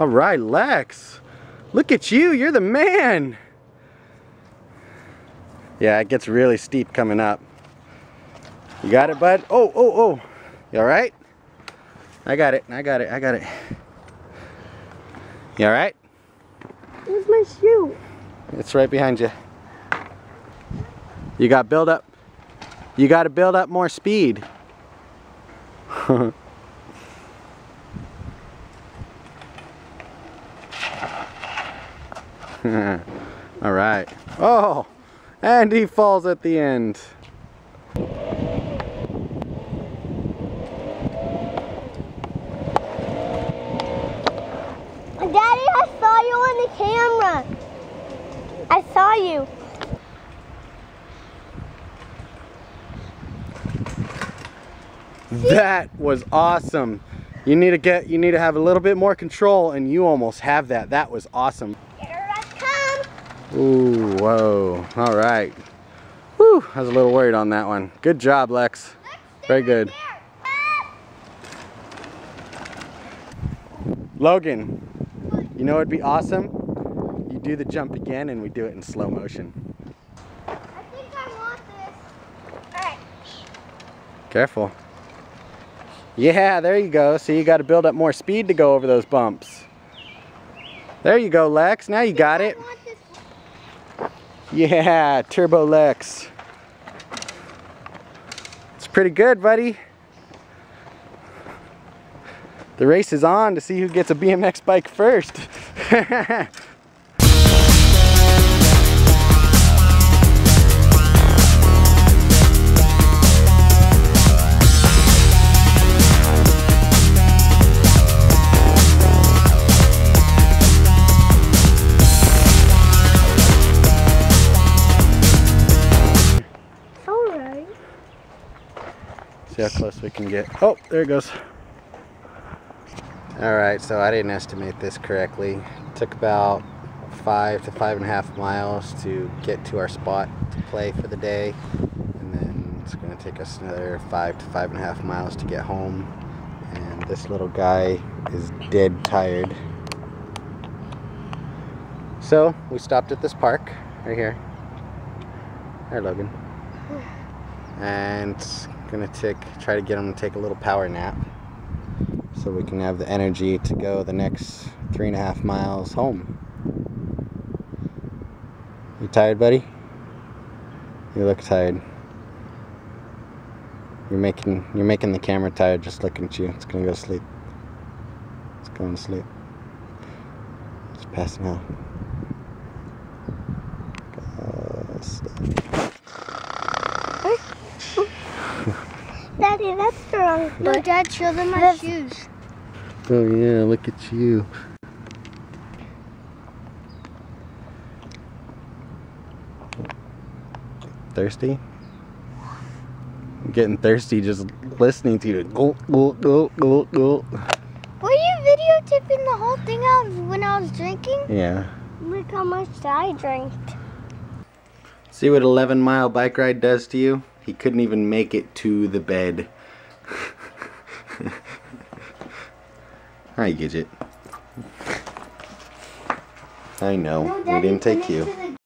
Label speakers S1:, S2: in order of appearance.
S1: All right, Lex. Look at you. You're the man. Yeah, it gets really steep coming up. You got it, bud? Oh, oh, oh. You all right? I got it. I got it. I got it. You all right?
S2: Where's my shoe?
S1: It's right behind you. You got build up. You got to build up more speed. All right. Oh, and he falls at the end.
S2: Daddy, I saw you on the camera. I saw you.
S1: That was awesome. You need to get, you need to have a little bit more control and you almost have that. That was awesome. Ooh, whoa. All right. Whew, I was a little worried on that one. Good job, Lex. Very good. Logan, you know it'd be awesome? You do the jump again and we do it in slow motion.
S2: I I want this. All right.
S1: Careful. Yeah, there you go. So you got to build up more speed to go over those bumps. There you go, Lex. Now you got it. Yeah, Turbo Lex. It's pretty good, buddy. The race is on to see who gets a BMX bike first. See how close we can get. Oh, there it goes. All right, so I didn't estimate this correctly. It took about five to five and a half miles to get to our spot to play for the day. And then it's gonna take us another five to five and a half miles to get home. And this little guy is dead tired. So we stopped at this park right here. There, Logan. And gonna take try to get him to take a little power nap so we can have the energy to go the next three and a half miles home. You tired, buddy? You look tired. You're making you're making the camera tired just looking at you. It's gonna go to sleep. It's going to sleep. It's passing out. Go sleep.
S2: Daddy, that's the wrong
S3: No. Dad, show them my
S2: That's-
S3: shoes.
S1: Oh yeah, look at you. Thirsty? I'm getting thirsty just listening to you. Gulp, gulp, gulp, gulp, gulp.
S3: Were you videotaping the whole thing out when I was drinking?
S1: Yeah.
S2: Look how much I drank.
S1: See what 11 mile bike ride does to you? He couldn't even make it to the bed. Hi, Gidget. I know.
S3: No,
S1: we didn't take you.